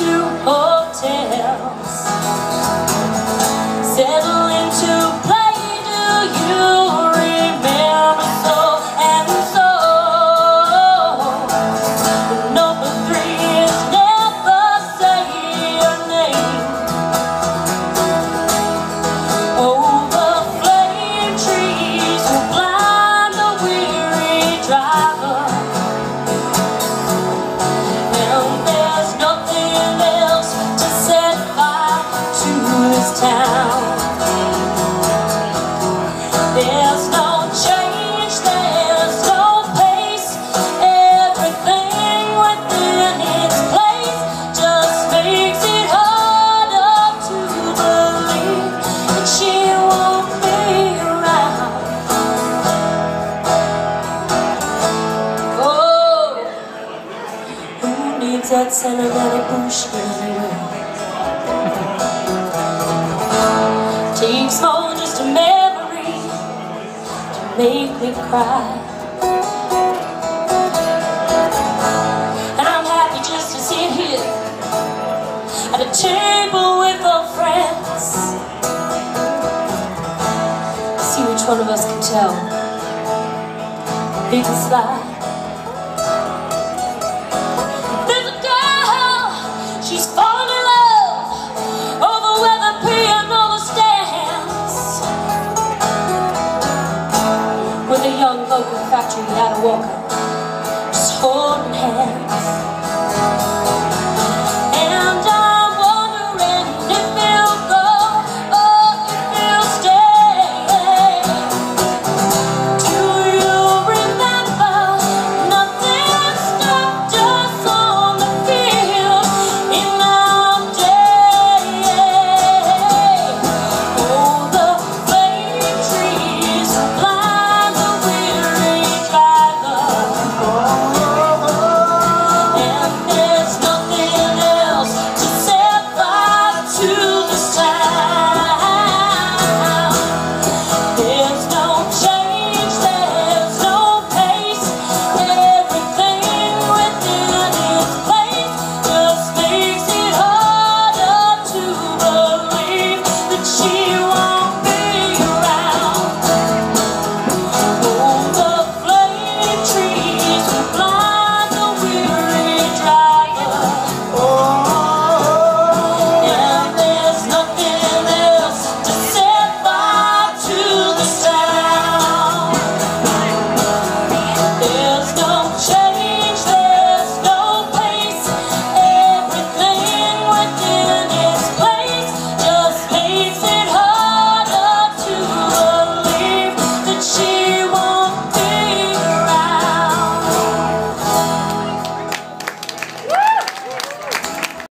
you. That cinematic bullshit Takes more just a memory to make me cry. And I'm happy just to sit here at a table with our friends. See which one of us can tell. Biggest lie doctrine without a worker.